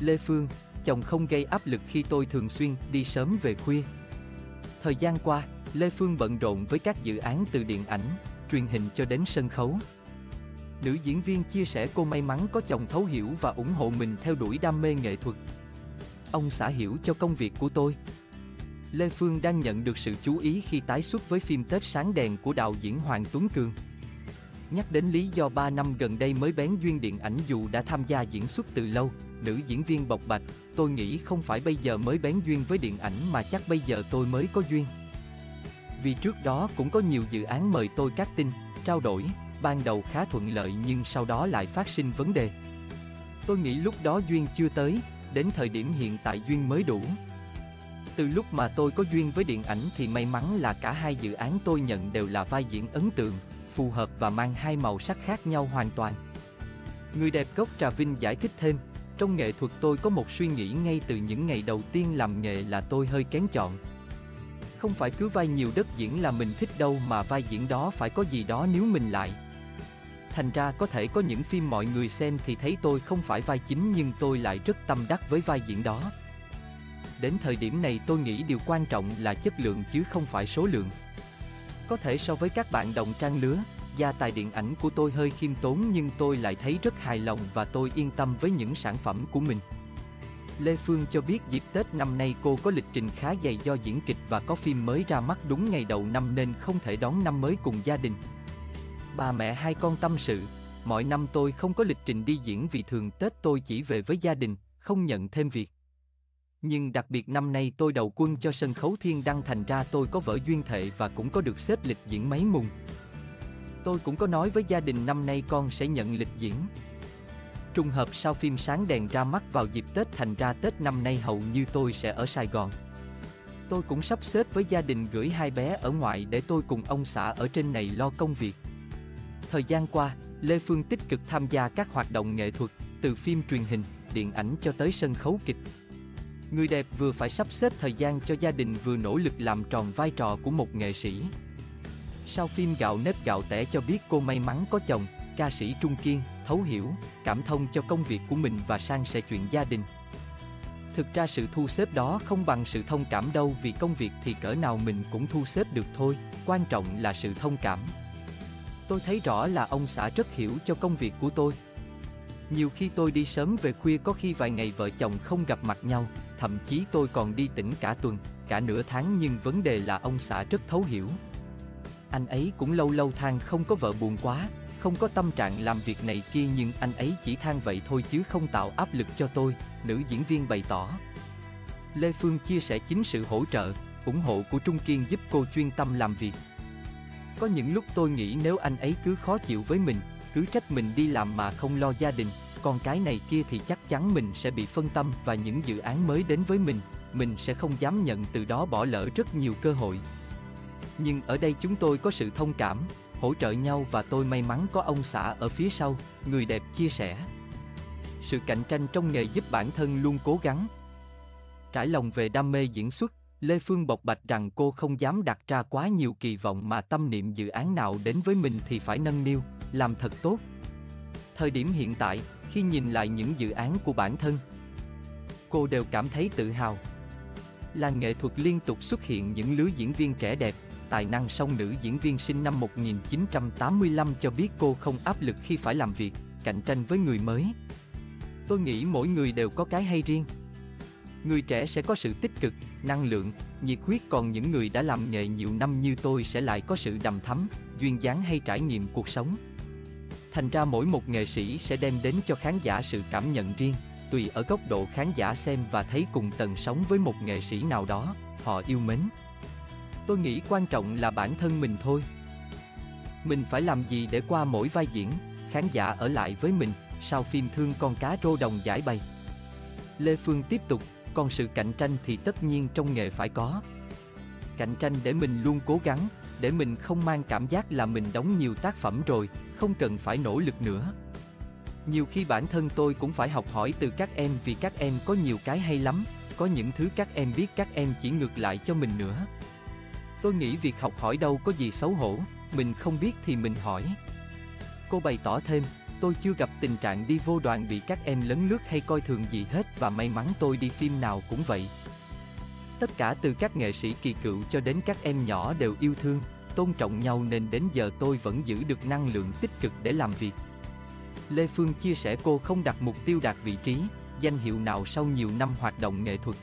Lê Phương, chồng không gây áp lực khi tôi thường xuyên đi sớm về khuya. Thời gian qua, Lê Phương bận rộn với các dự án từ điện ảnh, truyền hình cho đến sân khấu. Nữ diễn viên chia sẻ cô may mắn có chồng thấu hiểu và ủng hộ mình theo đuổi đam mê nghệ thuật. Ông xã hiểu cho công việc của tôi. Lê Phương đang nhận được sự chú ý khi tái xuất với phim Tết sáng đèn của đạo diễn Hoàng Tuấn Cường. Nhắc đến lý do 3 năm gần đây mới bén duyên điện ảnh dù đã tham gia diễn xuất từ lâu, nữ diễn viên bộc bạch, tôi nghĩ không phải bây giờ mới bén duyên với điện ảnh mà chắc bây giờ tôi mới có duyên. Vì trước đó cũng có nhiều dự án mời tôi cắt tin, trao đổi, ban đầu khá thuận lợi nhưng sau đó lại phát sinh vấn đề. Tôi nghĩ lúc đó duyên chưa tới, đến thời điểm hiện tại duyên mới đủ. Từ lúc mà tôi có duyên với điện ảnh thì may mắn là cả hai dự án tôi nhận đều là vai diễn ấn tượng, phù hợp và mang hai màu sắc khác nhau hoàn toàn. Người đẹp gốc Trà Vinh giải thích thêm, trong nghệ thuật tôi có một suy nghĩ ngay từ những ngày đầu tiên làm nghề là tôi hơi kén chọn. Không phải cứ vai nhiều đất diễn là mình thích đâu mà vai diễn đó phải có gì đó nếu mình lại. Thành ra có thể có những phim mọi người xem thì thấy tôi không phải vai chính nhưng tôi lại rất tâm đắc với vai diễn đó. Đến thời điểm này tôi nghĩ điều quan trọng là chất lượng chứ không phải số lượng. Có thể so với các bạn đồng trang lứa, gia tài điện ảnh của tôi hơi khiêm tốn nhưng tôi lại thấy rất hài lòng và tôi yên tâm với những sản phẩm của mình. Lê Phương cho biết dịp Tết năm nay cô có lịch trình khá dày do diễn kịch và có phim mới ra mắt đúng ngày đầu năm nên không thể đón năm mới cùng gia đình. Bà mẹ hai con tâm sự, mọi năm tôi không có lịch trình đi diễn vì thường Tết tôi chỉ về với gia đình, không nhận thêm việc. Nhưng đặc biệt năm nay tôi đầu quân cho sân khấu Thiên Đăng thành ra tôi có vở duyên thệ và cũng có được xếp lịch diễn mấy mùng. Tôi cũng có nói với gia đình năm nay con sẽ nhận lịch diễn. Trùng hợp sau phim Sáng đèn ra mắt vào dịp Tết thành ra Tết năm nay hầu như tôi sẽ ở Sài Gòn. Tôi cũng sắp xếp với gia đình gửi hai bé ở ngoại để tôi cùng ông xã ở trên này lo công việc. Thời gian qua, Lê Phương tích cực tham gia các hoạt động nghệ thuật, từ phim truyền hình, điện ảnh cho tới sân khấu kịch. Người đẹp vừa phải sắp xếp thời gian cho gia đình vừa nỗ lực làm tròn vai trò của một nghệ sĩ. Sau phim Gạo nếp gạo tẻ cho biết cô may mắn có chồng, ca sĩ Trung Kiên, thấu hiểu, cảm thông cho công việc của mình và sang sẻ chuyện gia đình. Thực ra sự thu xếp đó không bằng sự thông cảm đâu vì công việc thì cỡ nào mình cũng thu xếp được thôi, quan trọng là sự thông cảm. Tôi thấy rõ là ông xã rất hiểu cho công việc của tôi. Nhiều khi tôi đi sớm về khuya có khi vài ngày vợ chồng không gặp mặt nhau, thậm chí tôi còn đi tỉnh cả tuần, cả nửa tháng nhưng vấn đề là ông xã rất thấu hiểu. Anh ấy cũng lâu lâu than không có vợ buồn quá, không có tâm trạng làm việc này kia nhưng anh ấy chỉ than vậy thôi chứ không tạo áp lực cho tôi, nữ diễn viên bày tỏ. Lê Phương chia sẻ chính sự hỗ trợ, ủng hộ của Trung Kiên giúp cô chuyên tâm làm việc. Có những lúc tôi nghĩ nếu anh ấy cứ khó chịu với mình, cứ trách mình đi làm mà không lo gia đình, con cái này kia thì chắc chắn mình sẽ bị phân tâm và những dự án mới đến với mình, mình sẽ không dám nhận từ đó bỏ lỡ rất nhiều cơ hội. Nhưng ở đây chúng tôi có sự thông cảm, hỗ trợ nhau và tôi may mắn có ông xã ở phía sau, người đẹp chia sẻ. Sự cạnh tranh trong nghề giúp bản thân luôn cố gắng. Trải lòng về đam mê diễn xuất, Lê Phương bộc bạch rằng cô không dám đặt ra quá nhiều kỳ vọng mà tâm niệm dự án nào đến với mình thì phải nâng niu, làm thật tốt. Thời điểm hiện tại, khi nhìn lại những dự án của bản thân, cô đều cảm thấy tự hào. là nghệ thuật liên tục xuất hiện những lứa diễn viên trẻ đẹp, tài năng song nữ diễn viên sinh năm 1985 cho biết cô không áp lực khi phải làm việc, cạnh tranh với người mới. Tôi nghĩ mỗi người đều có cái hay riêng. Người trẻ sẽ có sự tích cực, năng lượng, nhiệt huyết còn những người đã làm nghề nhiều năm như tôi sẽ lại có sự đầm thắm, duyên dáng hay trải nghiệm cuộc sống. Thành ra mỗi một nghệ sĩ sẽ đem đến cho khán giả sự cảm nhận riêng, tùy ở góc độ khán giả xem và thấy cùng tần sống với một nghệ sĩ nào đó, họ yêu mến. Tôi nghĩ quan trọng là bản thân mình thôi. Mình phải làm gì để qua mỗi vai diễn, khán giả ở lại với mình, sau phim Thương con cá rô đồng giải bày. Lê Phương tiếp tục, còn sự cạnh tranh thì tất nhiên trong nghề phải có. Cạnh tranh để mình luôn cố gắng, để mình không mang cảm giác là mình đóng nhiều tác phẩm rồi, không cần phải nỗ lực nữa. Nhiều khi bản thân tôi cũng phải học hỏi từ các em vì các em có nhiều cái hay lắm, có những thứ các em biết các em chỉ ngược lại cho mình nữa. Tôi nghĩ việc học hỏi đâu có gì xấu hổ, mình không biết thì mình hỏi. Cô bày tỏ thêm, Tôi chưa gặp tình trạng đi vô đoàn bị các em lấn lướt hay coi thường gì hết và may mắn tôi đi phim nào cũng vậy. Tất cả từ các nghệ sĩ kỳ cựu cho đến các em nhỏ đều yêu thương, tôn trọng nhau nên đến giờ tôi vẫn giữ được năng lượng tích cực để làm việc. Lê Phương chia sẻ cô không đặt mục tiêu đạt vị trí, danh hiệu nào sau nhiều năm hoạt động nghệ thuật.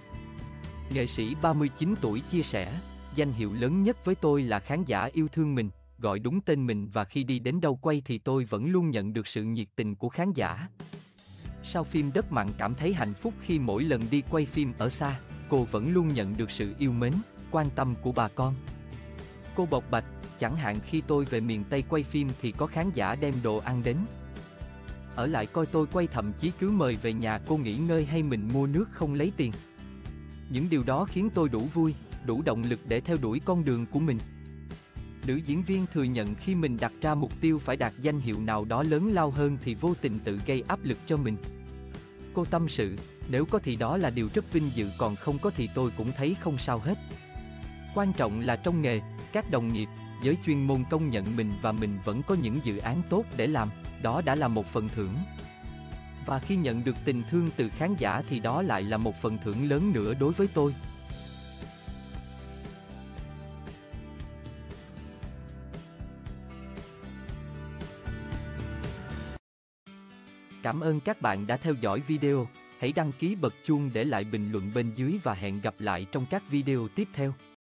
Nghệ sĩ 39 tuổi chia sẻ, danh hiệu lớn nhất với tôi là khán giả yêu thương mình, gọi đúng tên mình và khi đi đến đâu quay thì tôi vẫn luôn nhận được sự nhiệt tình của khán giả. Sau phim Đất Mặn cảm thấy hạnh phúc khi mỗi lần đi quay phim ở xa, cô vẫn luôn nhận được sự yêu mến, quan tâm của bà con. Cô bộc bạch, chẳng hạn khi tôi về miền Tây quay phim thì có khán giả đem đồ ăn đến. Ở lại coi tôi quay thậm chí cứ mời về nhà cô nghỉ ngơi hay mình mua nước không lấy tiền. Những điều đó khiến tôi đủ vui, đủ động lực để theo đuổi con đường của mình. Nữ diễn viên thừa nhận khi mình đặt ra mục tiêu phải đạt danh hiệu nào đó lớn lao hơn thì vô tình tự gây áp lực cho mình. Cô tâm sự, nếu có thì đó là điều rất vinh dự còn không có thì tôi cũng thấy không sao hết. Quan trọng là trong nghề, các đồng nghiệp, giới chuyên môn công nhận mình và mình vẫn có những dự án tốt để làm, đó đã là một phần thưởng. Và khi nhận được tình thương từ khán giả thì đó lại là một phần thưởng lớn nữa đối với tôi. Cảm ơn các bạn đã theo dõi video. Hãy đăng ký bật chuông để lại bình luận bên dưới và hẹn gặp lại trong các video tiếp theo.